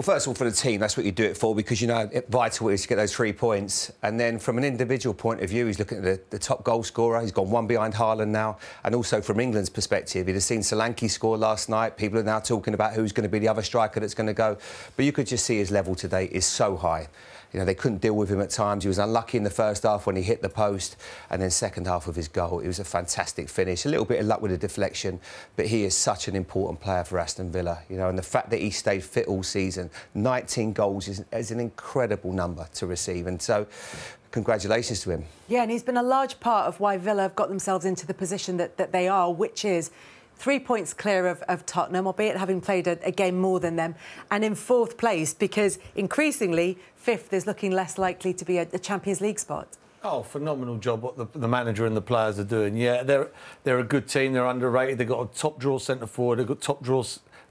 Well, first of all, for the team, that's what you do it for because you know it vital is to get those three points. And then from an individual point of view, he's looking at the, the top goal scorer. He's gone one behind Haaland now. And also from England's perspective, he'd have seen Solanke score last night. People are now talking about who's going to be the other striker that's going to go. But you could just see his level today is so high. You know, they couldn't deal with him at times. He was unlucky in the first half when he hit the post, and then second half of his goal, it was a fantastic finish. A little bit of luck with the deflection, but he is such an important player for Aston Villa. You know, and the fact that he stayed fit all season, 19 goals is, is an incredible number to receive, and so congratulations to him. Yeah, and he's been a large part of why Villa have got themselves into the position that, that they are, which is three points clear of, of Tottenham, albeit having played a, a, game more than them, and in fourth place because increasingly fifth is looking less likely to be a, a Champions League spot. Oh, phenomenal job what the, the, manager and the players are doing. Yeah, they're they're a good team. They're underrated. They've got a top draw centre forward. They've got top draw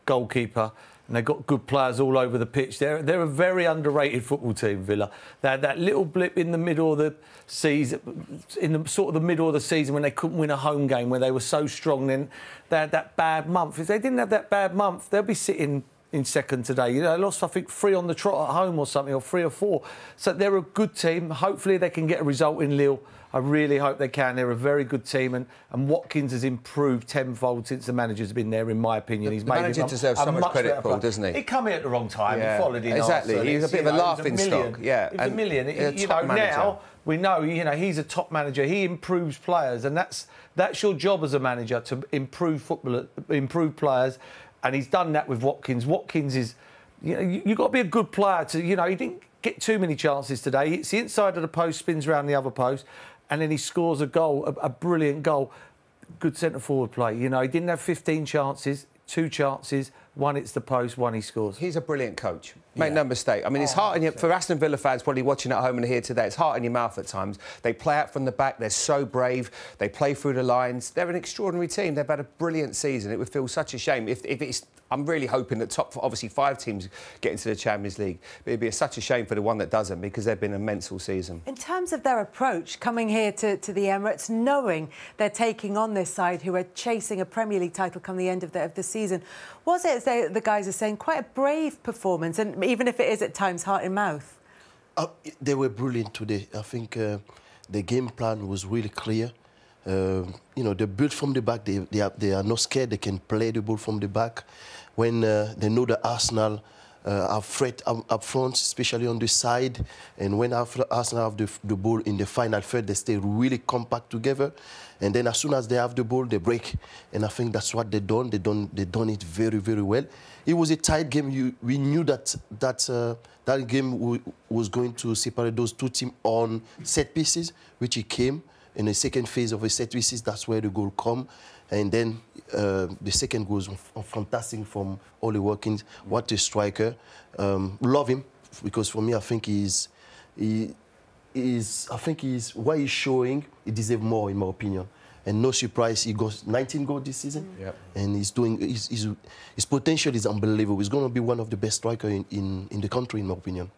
goalkeeper and they've got good players all over the pitch. They're, they're a very underrated football team, Villa. They had that little blip in the middle of the season, in the sort of the middle of the season when they couldn't win a home game, where they were so strong. Then they had that bad month. If they didn't have that bad month, they'll be sitting in second today. You know, they lost, I think, three on the trot at home or something, or three or four. So they're a good team. Hopefully they can get a result in Lille. I really hope they can. They're a very good team, and, and Watkins has improved tenfold since the manager's been there, in my opinion. He's the made manager deserves so much credit, Paul, doesn't he? He come here at the wrong time. Yeah. He followed in Exactly. Arsenal. He's a bit of a know, laughing stock. Yeah. He's a million. You a top know, manager. now we know, you know, he's a top manager. He improves players, and that's that's your job as a manager to improve football, improve players, and he's done that with Watkins. Watkins is, you know, you, you've got to be a good player to, you know, he didn't get too many chances today. It's the inside of the post, spins around the other post, and then he scores a goal, a, a brilliant goal. Good centre forward play. You know, he didn't have 15 chances, two chances, one hits the post, one he scores. He's a brilliant coach. Make Yeah. no mistake. I mean, it's Oh, hard in your, for Aston Villa fans probably watching at home and here today. It's hard in your mouth at times. They play out from the back. They're so brave. They play through the lines. They're an extraordinary team. They've had a brilliant season. It would feel such a shame if, if it's. I'm really hoping that top, obviously, five teams get into the Champions League. But it'd be such a shame for the one that doesn't because they've been immense all season. In terms of their approach, coming here to, to the Emirates, knowing they're taking on this side who are chasing a Premier League title come the end of the, of the season, was it, as they, the guys are saying, quite a brave performance, and even if it is at times heart in mouth? Uh, they were brilliant today. I think uh, the game plan was really clear. Uh, you know, they build from the back. They, they, are, they are not scared. They can play the ball from the back. When uh, they know that Arsenal uh, threat up, front, especially on the side, and when Arsenal have the, the ball in the final third, they stay really compact together. And then as soon as they have the ball, they break. And I think that's what they done. They done they done it very very well. It was a tight game. You, we knew that that uh, that game was going to separate those two teams on set pieces, which it came in the second phase of the set pieces. That's where the goal come. And then uh, the second goal f- fantastic from Ollie Watkins. What a striker! Um, love him because for me, I think he's he is. I think he's what he's showing. He deserves more, in my opinion. And no surprise, he got 19 goals this season. Yep. And he's doing. He's, he's, his potential is unbelievable. He's going to be one of the best strikers in, in, in the country, in my opinion.